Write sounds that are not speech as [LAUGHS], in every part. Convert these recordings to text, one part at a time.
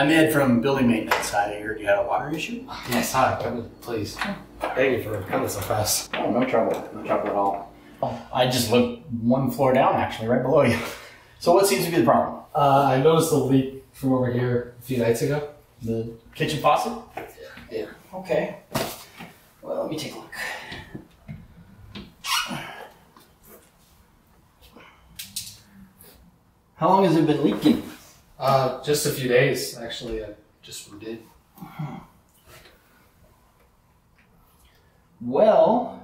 I'm Ed from building maintenance side. I heard you had a water issue. Yes, hi. Come in, please. Thank you for coming so fast. Oh, no trouble. No trouble at all. Oh, I just looked one floor down, actually, right below you. [LAUGHS] So what seems to be the problem? Uh, I noticed a leak from over here a few nights ago. The kitchen faucet? Yeah. Okay. Well, let me take a look. How long has it been leaking? Uh, just a few days, actually. I just redid. Well,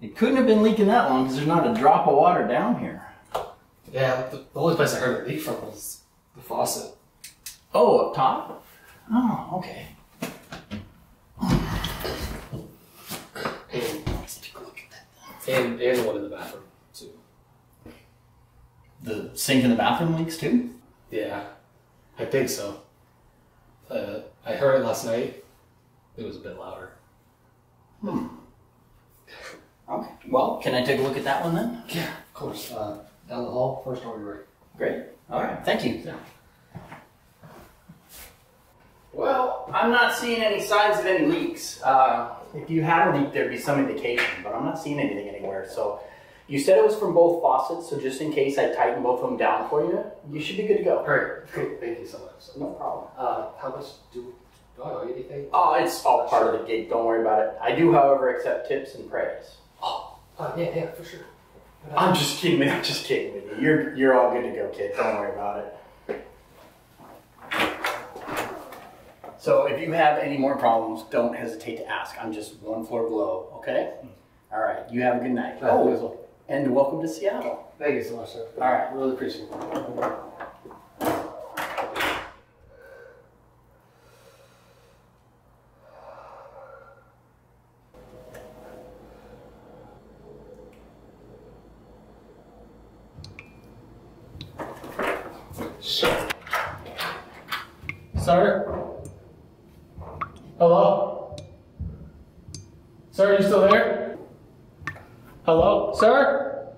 it couldn't have been leaking that long because there's not a drop of water down here. Yeah, the, the only place I heard it leak from was the faucet. Oh, up top? Oh, okay. And, Let's take a look at that. and, and the one in the bathroom, too. The sink in the bathroom leaks too? Yeah, I think so. Uh, I heard it last night. It was a bit louder. Hmm. Okay. Well, can I take a look at that one then? Yeah, of course. Uh, down the hall, first door to right. Great. All right. Thank you. Yeah. Well, I'm not seeing any signs of any leaks. Uh, if you had a leak, there'd be some indication, but I'm not seeing anything anywhere. So, you said it was from both faucets, so just in case I tighten both of them down for you, you should be good to go. Great. Cool. Thank you so much. So, No problem. uh, how much do, do I owe you anything? Oh, it's all part of the gig. Don't worry about it. I do, however, accept tips and praise. Oh, uh, yeah, yeah, for sure. I'm just kidding. man. I'm just kidding with you. You're you're all good to go, kid. Don't worry about it. So if you have any more problems, don't hesitate to ask. I'm just one floor below. Okay. All right. You have a good night. Oh, you as well. and welcome to Seattle. Thank you so much, sir. All right. Really appreciate it. Sure. Sir? Hello? Sir, are you still there? Hello? Sir?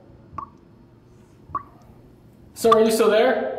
Sir, are you still there?